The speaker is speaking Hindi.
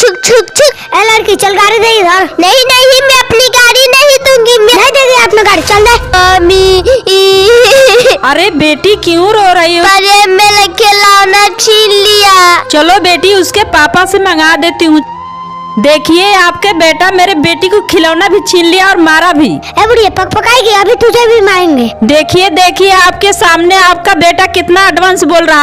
छुक छुक छुक। ए लड़की चल गाड़ी दे इधर। नहीं नहीं मैं अपनी गाड़ी नहीं दूँगी। मैं नहीं देगी अपना गाड़ी चल दे। मम्मी अरे बेटी क्यों रो रही हो? अरे मेरा खिलौना छीन लिया। चलो बेटी उसके पापा से मंगा देती हूँ। देखिए आपके बेटा मेरे बेटी को खिलौना भी छीन लिया और मारा भी। ए बुढ़िया पक पकाएगी अभी तुझे भी मारेंगे। देखिए देखिए आपके सामने आपका बेटा कितना एडवांस बोल रहा